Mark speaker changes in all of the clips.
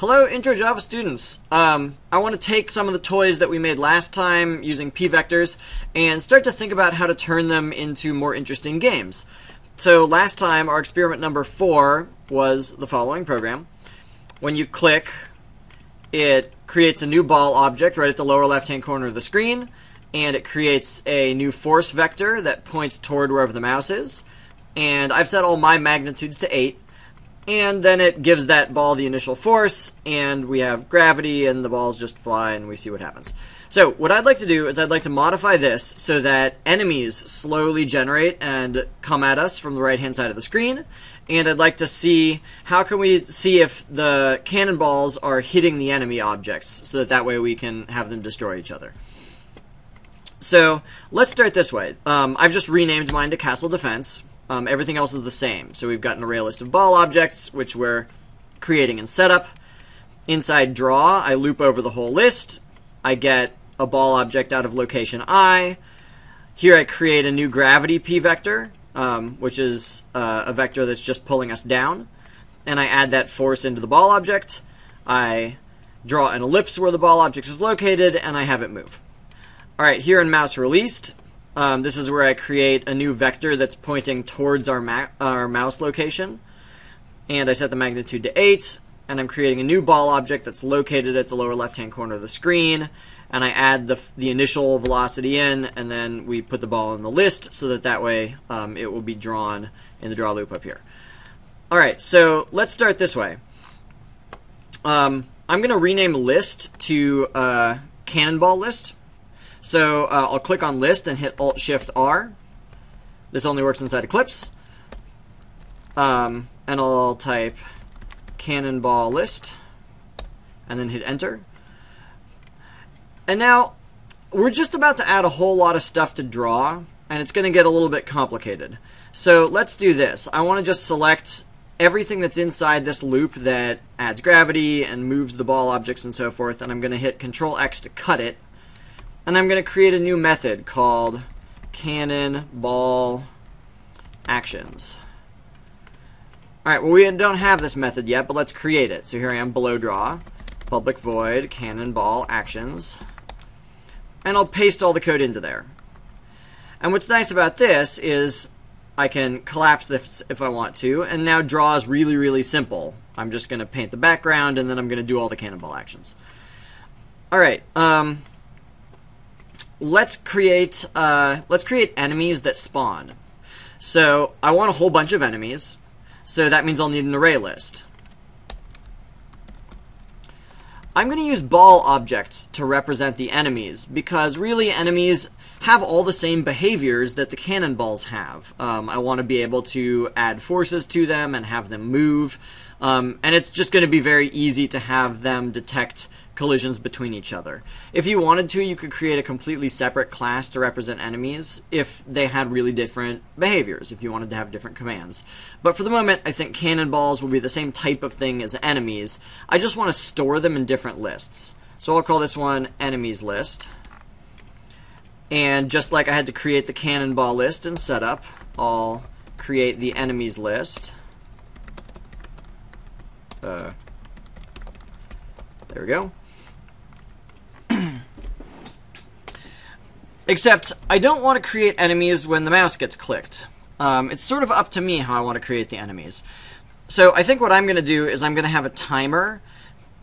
Speaker 1: Hello, Intro Java students. Um, I want to take some of the toys that we made last time using p-vectors and start to think about how to turn them into more interesting games. So last time, our experiment number four was the following program. When you click, it creates a new ball object right at the lower left-hand corner of the screen, and it creates a new force vector that points toward wherever the mouse is. And I've set all my magnitudes to 8, and then it gives that ball the initial force, and we have gravity, and the balls just fly, and we see what happens. So what I'd like to do is I'd like to modify this so that enemies slowly generate and come at us from the right-hand side of the screen, and I'd like to see how can we see if the cannonballs are hitting the enemy objects, so that that way we can have them destroy each other. So let's start this way. Um, I've just renamed mine to Castle Defense. Um, everything else is the same. So we've got an array list of ball objects, which we're creating in setup. Inside draw, I loop over the whole list. I get a ball object out of location i. Here I create a new gravity p vector, um, which is uh, a vector that's just pulling us down. And I add that force into the ball object. I draw an ellipse where the ball object is located, and I have it move. All right, here in mouse released, um, this is where I create a new vector that's pointing towards our, our mouse location. And I set the magnitude to 8, and I'm creating a new ball object that's located at the lower left-hand corner of the screen. And I add the, the initial velocity in, and then we put the ball in the list so that that way um, it will be drawn in the draw loop up here. All right, so let's start this way. Um, I'm going to rename list to uh, cannonball list. So uh, I'll click on list and hit Alt Shift R. This only works inside Eclipse. Um, and I'll type cannonball list and then hit enter. And now we're just about to add a whole lot of stuff to draw and it's going to get a little bit complicated. So let's do this. I want to just select everything that's inside this loop that adds gravity and moves the ball objects and so forth and I'm going to hit Control X to cut it and I'm going to create a new method called cannonball actions. Alright, well we don't have this method yet, but let's create it. So here I am below draw, public void cannonball actions, and I'll paste all the code into there. And what's nice about this is I can collapse this if I want to, and now draw is really, really simple. I'm just going to paint the background, and then I'm going to do all the cannonball actions. Alright, um, let's create uh, let's create enemies that spawn. So I want a whole bunch of enemies. So that means I'll need an array list. I'm going to use ball objects to represent the enemies because really enemies have all the same behaviors that the cannonballs have. Um, I want to be able to add forces to them and have them move. Um, and it's just going to be very easy to have them detect collisions between each other. If you wanted to, you could create a completely separate class to represent enemies if they had really different behaviors, if you wanted to have different commands. But for the moment, I think cannonballs will be the same type of thing as enemies. I just want to store them in different lists. So I'll call this one enemies list. And just like I had to create the cannonball list in setup, I'll create the enemies list. Uh, there we go. Except, I don't want to create enemies when the mouse gets clicked. Um, it's sort of up to me how I want to create the enemies. So I think what I'm going to do is I'm going to have a timer,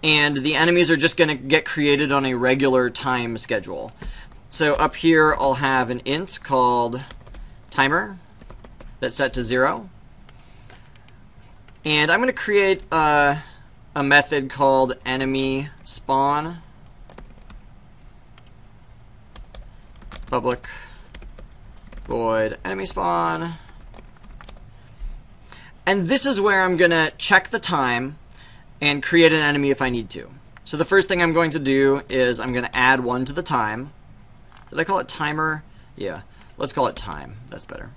Speaker 1: and the enemies are just going to get created on a regular time schedule. So up here, I'll have an int called timer that's set to zero. And I'm going to create a, a method called enemy spawn. Public void enemy spawn. And this is where I'm going to check the time and create an enemy if I need to. So the first thing I'm going to do is I'm going to add one to the time. Did I call it timer? Yeah, let's call it time. That's better.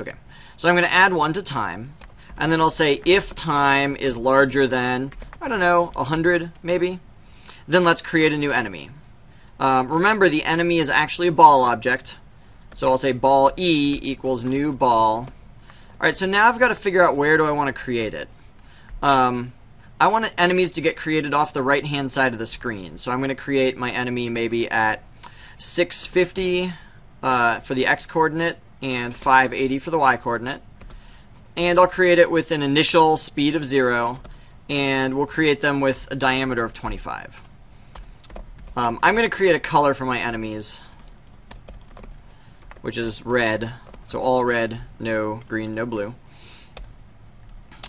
Speaker 1: Okay, so I'm going to add one to time and then I'll say if time is larger than, I don't know, 100 maybe, then let's create a new enemy. Um, remember, the enemy is actually a ball object, so I'll say ball E equals new ball. Alright, so now I've got to figure out where do I want to create it. Um, I want enemies to get created off the right hand side of the screen. So I'm going to create my enemy maybe at 650 uh, for the x coordinate and 580 for the y coordinate. And I'll create it with an initial speed of 0, and we'll create them with a diameter of 25. Um, I'm going to create a color for my enemies, which is red. So all red, no green, no blue.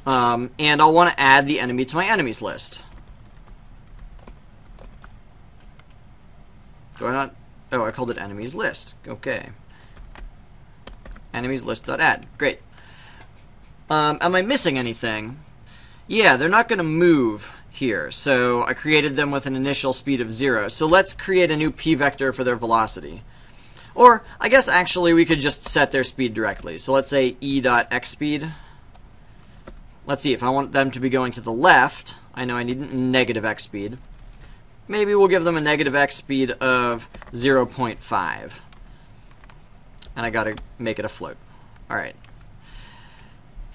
Speaker 1: Um, and I'll want to add the enemy to my enemies list. Do I not? Oh, I called it enemies list. Okay. Enemies list.add. Great. Um, am I missing anything? Yeah, they're not going to move here. So I created them with an initial speed of 0. So let's create a new p-vector for their velocity. Or, I guess actually we could just set their speed directly. So let's say e.xspeed. Let's see, if I want them to be going to the left, I know I need a negative x speed. Maybe we'll give them a negative x speed of 0.5. And I gotta make it a float. Alright.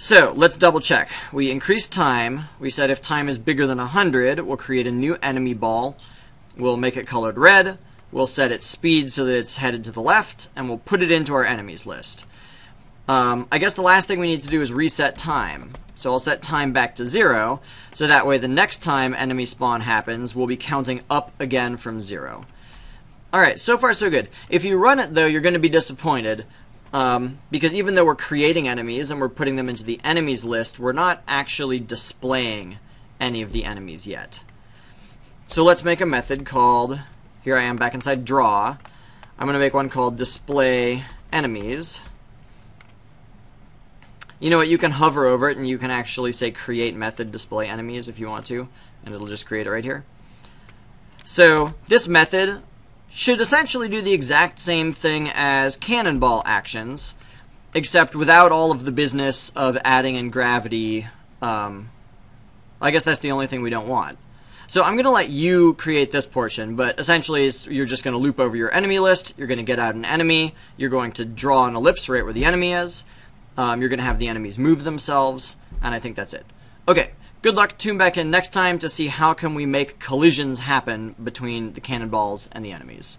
Speaker 1: So, let's double check. We increase time. We said if time is bigger than 100, we'll create a new enemy ball. We'll make it colored red. We'll set its speed so that it's headed to the left, and we'll put it into our enemies list. Um, I guess the last thing we need to do is reset time. So I'll set time back to zero, so that way the next time enemy spawn happens, we'll be counting up again from zero. Alright, so far so good. If you run it though, you're going to be disappointed, um, because even though we're creating enemies and we're putting them into the enemies list, we're not actually displaying any of the enemies yet. So let's make a method called, here I am back inside draw, I'm going to make one called display enemies. You know what, you can hover over it and you can actually say create method display enemies if you want to, and it'll just create it right here. So this method should essentially do the exact same thing as cannonball actions, except without all of the business of adding in gravity. Um, I guess that's the only thing we don't want. So I'm going to let you create this portion, but essentially you're just going to loop over your enemy list, you're going to get out an enemy, you're going to draw an ellipse right where the enemy is, um, you're going to have the enemies move themselves, and I think that's it. Okay, Good luck, tune back in next time to see how can we make collisions happen between the cannonballs and the enemies.